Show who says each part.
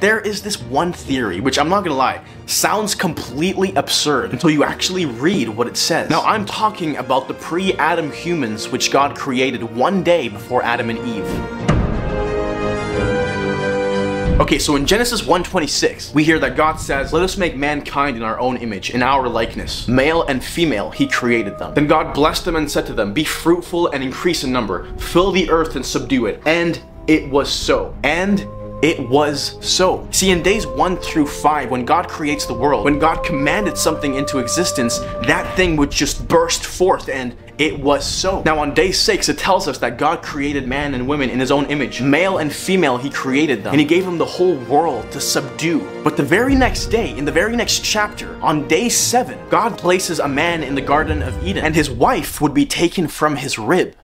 Speaker 1: there is this one theory, which I'm not gonna lie, sounds completely absurd until you actually read what it says. Now, I'm talking about the pre-Adam humans which God created one day before Adam and Eve. Okay, so in Genesis 1:26, we hear that God says, "Let us make mankind in our own image, in our likeness. Male and female he created them." Then God blessed them and said to them, "Be fruitful and increase in number, fill the earth and subdue it." And it was so. And it was so. See, in days 1 through 5, when God creates the world, when God commanded something into existence, that thing would just burst forth and it was so. Now on day 6, it tells us that God created man and women in his own image. Male and female, he created them. And he gave them the whole world to subdue. But the very next day, in the very next chapter, on day 7, God places a man in the Garden of Eden, and his wife would be taken from his rib.